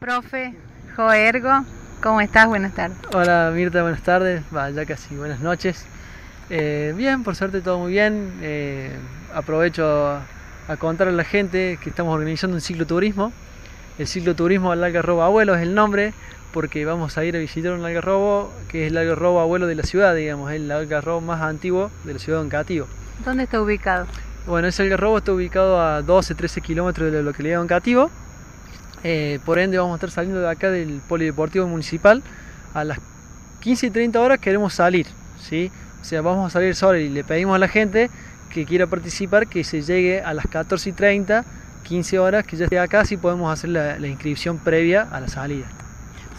Profe, Joergo, ¿cómo estás? Buenas tardes. Hola Mirta, buenas tardes, va, ya casi buenas noches. Eh, bien, por suerte todo muy bien. Eh, aprovecho a, a contarle a la gente que estamos organizando un cicloturismo. El cicloturismo al Algarrobo Abuelo es el nombre porque vamos a ir a visitar un algarrobo que es el algarrobo abuelo de la ciudad, digamos, el algarrobo más antiguo de la ciudad de Oncativo. ¿Dónde está ubicado? Bueno, ese algarrobo está ubicado a 12-13 kilómetros de la localidad de Oncativo. Eh, por ende vamos a estar saliendo de acá del Polideportivo Municipal a las 15 y 30 horas queremos salir, ¿sí? O sea, vamos a salir solo y le pedimos a la gente que quiera participar que se llegue a las 14 y 30, 15 horas, que ya esté acá, si podemos hacer la, la inscripción previa a la salida.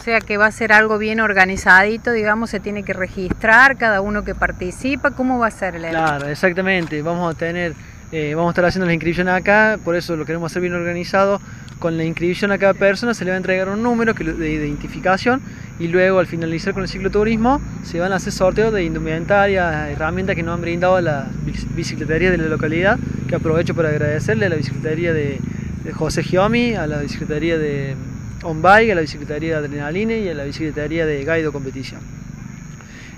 O sea que va a ser algo bien organizadito, digamos, se tiene que registrar cada uno que participa. ¿Cómo va a ser el? Claro, exactamente. Vamos a tener, eh, vamos a estar haciendo la inscripción acá, por eso lo queremos hacer bien organizado. Con la inscripción a cada persona se le va a entregar un número de identificación y luego al finalizar con el cicloturismo se van a hacer sorteos de indumentaria, herramientas que nos han brindado la bici- bicicletería de la localidad, que aprovecho para agradecerle a la bicicletería de, de José Giomi, a la bicicletería de On Bike, a la bicicletería de Adrenaline y a la bicicletería de Gaido Competición.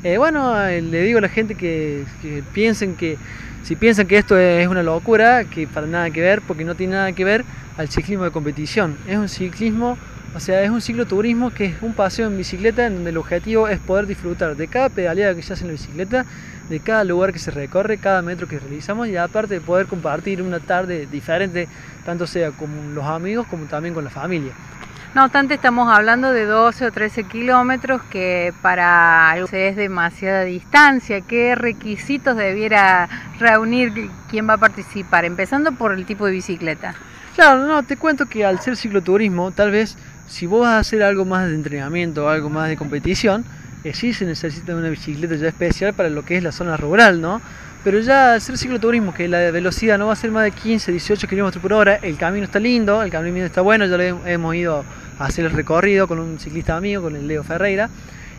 Eh, bueno, eh, le digo a la gente que, piensen que, si piensan que esto es una locura, que para nada que ver, porque no tiene nada que ver al ciclismo de competición. Es un ciclismo, o sea, es un cicloturismo que es un paseo en bicicleta en donde el objetivo es poder disfrutar de cada pedaleada que se hace en la bicicleta, de cada lugar que se recorre, cada metro que realizamos y aparte de poder compartir una tarde diferente, tanto sea con los amigos como también con la familia. No obstante, estamos hablando de 12 o 13 kilómetros que para algunos es demasiada distancia. ¿Qué requisitos debiera reunir quien va a participar? Empezando por el tipo de bicicleta. Claro, no, te cuento que al ser cicloturismo, tal vez si vos vas a hacer algo más de entrenamiento, algo más de competición, eh, sí se necesita una bicicleta ya especial para lo que es la zona rural, ¿no? Pero ya al ser cicloturismo, que la velocidad no va a ser más de 15, 18 kilómetros por hora, el camino está lindo, el camino está bueno, ya lo hem- hemos ido hacer el recorrido con un ciclista amigo, con el Leo Ferreira.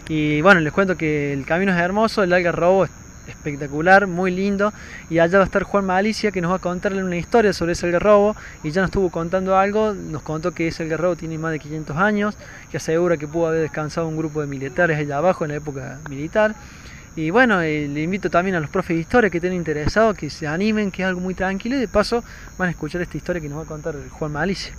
Y bueno, les cuento que el camino es hermoso, el Algarrobo es espectacular, muy lindo. Y allá va a estar Juan Malicia que nos va a contarle una historia sobre ese algarrobo. Y ya nos estuvo contando algo, nos contó que ese algarrobo tiene más de 500 años, que asegura que pudo haber descansado un grupo de militares allá abajo en la época militar. Y bueno, eh, le invito también a los profes de historia que estén interesados, que se animen, que es algo muy tranquilo. Y de paso van a escuchar esta historia que nos va a contar Juan Malicia.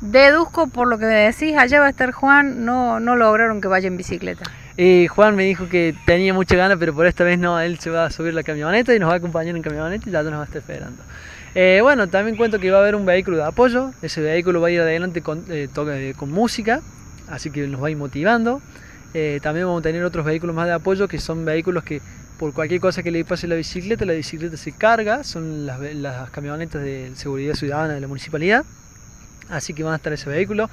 Deduzco por lo que me decís, allá va a estar Juan, no, no lograron que vaya en bicicleta. Y Juan me dijo que tenía mucha ganas, pero por esta vez no, él se va a subir la camioneta y nos va a acompañar en camioneta y ya nos va a estar esperando. Eh, bueno, también cuento que va a haber un vehículo de apoyo, ese vehículo va a ir adelante con, eh, toca- eh, con música, así que nos va a ir motivando. Eh, también vamos a tener otros vehículos más de apoyo que son vehículos que por cualquier cosa que le pase a la bicicleta, la bicicleta se carga, son las camionetas de seguridad ciudadana de la municipalidad. Así que van a estar ese vehículo,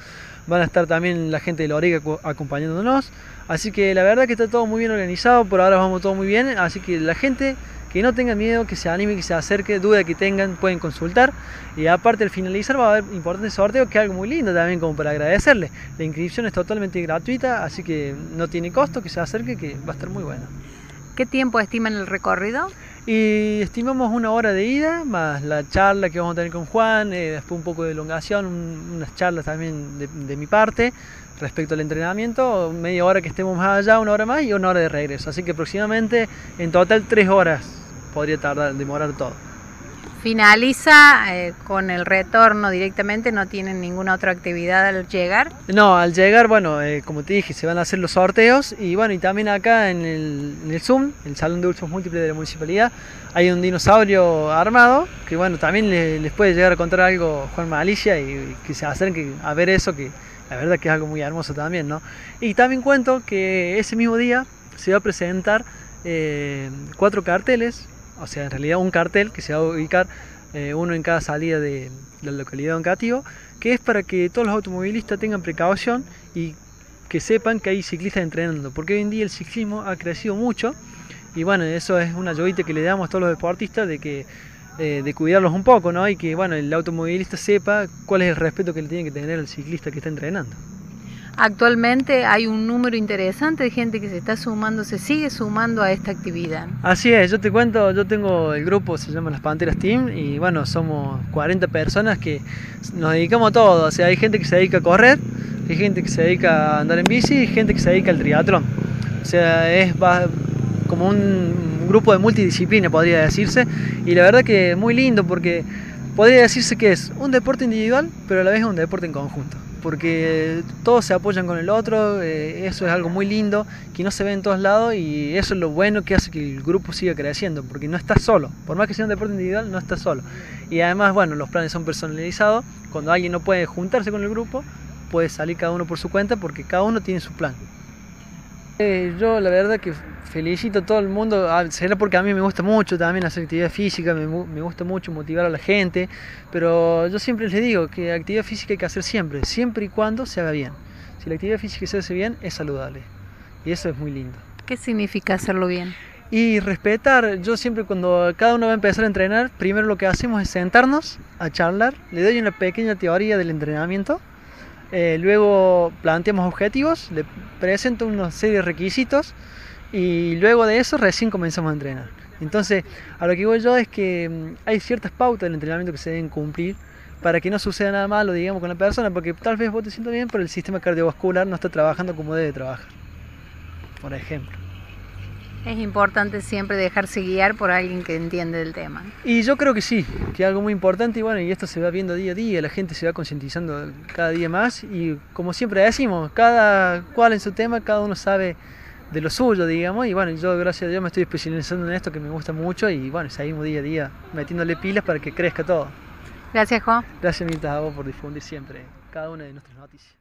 van a estar también la gente de la Orega co- acompañándonos. Así que la verdad que está todo muy bien organizado, por ahora vamos todo muy bien. Así que la gente que no tenga miedo, que se anime, que se acerque, duda que tengan, pueden consultar. Y aparte al finalizar va a haber importante sorteo, que es algo muy lindo también como para agradecerle. La inscripción es totalmente gratuita, así que no tiene costo, que se acerque, que va a estar muy bueno. ¿Qué tiempo estiman el recorrido? Y estimamos una hora de ida, más la charla que vamos a tener con Juan, eh, después un poco de elongación, un- unas charlas también de, de mi parte respecto al entrenamiento, media hora que estemos allá, una hora más y una hora de regreso. Así que aproximadamente en total tres horas podría tardar, demorar todo. Finaliza eh, con el retorno directamente, no tienen ninguna otra actividad al llegar. No, al llegar, bueno, eh, como te dije, se van a hacer los sorteos y bueno, y también acá en el, en el Zoom, el Salón de Usos Múltiples de la Municipalidad, hay un dinosaurio armado que bueno, también le- les puede llegar a contar algo Juan Malicia y, y que se acerquen a ver eso, que la verdad que es algo muy hermoso también, ¿no? Y también cuento que ese mismo día se va a presentar eh, cuatro carteles, o sea, en realidad un cartel que se va a ubicar eh, uno en cada salida de la localidad de Oncativo, que es para que todos los automovilistas tengan precaución y que sepan que hay ciclistas entrenando, porque hoy en día el ciclismo ha crecido mucho y bueno, eso es una ayudita que le damos a todos los deportistas de que eh, de cuidarlos un poco, ¿no? Y que bueno, el automovilista sepa cuál es el respeto que le tiene que tener al ciclista que está entrenando. Actualmente hay un número interesante de gente que se está sumando, se sigue sumando a esta actividad. Así es, yo te cuento, yo tengo el grupo, se llama Las Panteras Team, y bueno, somos 40 personas que nos dedicamos a todo. O sea, hay gente que se dedica a correr, Hay gente que se dedica a andar en bici y gente que se dedica al triatlón. O sea, es como un grupo de multidisciplina, podría decirse. Y la verdad que muy lindo porque podría decirse que es un deporte individual, pero a la vez es un deporte en conjunto porque todos se apoyan con el otro, eh, eso es algo muy lindo, que no se ve en todos lados y eso es lo bueno que hace que el grupo siga creciendo, porque no estás solo, por más que sea un deporte individual, no estás solo. Y además, bueno, los planes son personalizados, cuando alguien no puede juntarse con el grupo, puede salir cada uno por su cuenta porque cada uno tiene su plan. Eh, yo la verdad que felicito a todo el mundo, ah, será porque a mí me gusta mucho también hacer actividad física, me, me, gusta mucho motivar a la gente, pero yo siempre les digo que actividad física hay que hacer siempre, siempre y cuando se haga bien. Si la actividad física se hace bien, es saludable. Y eso es muy lindo. ¿Qué significa hacerlo bien? Y respetar, yo siempre cuando cada uno va a empezar a entrenar, primero lo que hacemos es sentarnos a charlar, le doy una pequeña teoría del entrenamiento, eh, luego planteamos objetivos, le presento una serie de requisitos y luego de eso recién comenzamos a entrenar. Entonces, a lo que voy yo es que mm, hay ciertas pautas del entrenamiento que se deben cumplir para que no suceda nada malo, digamos, con la persona, porque tal vez vos te sientas bien, pero el sistema cardiovascular no está trabajando como debe trabajar, por ejemplo. Es importante siempre dejarse guiar por alguien que entiende del tema. Y yo creo que sí, que es algo muy importante y bueno, y esto se va viendo día a día, la gente se va concientizando cada día más y como siempre decimos, cada cual en su tema, cada uno sabe de lo suyo, digamos, y bueno, yo gracias a Dios me estoy especializando en esto que me gusta mucho y bueno, seguimos día a día metiéndole pilas para que crezca todo. Gracias Juan. Gracias Mirta a vos por difundir siempre cada una de nuestras noticias.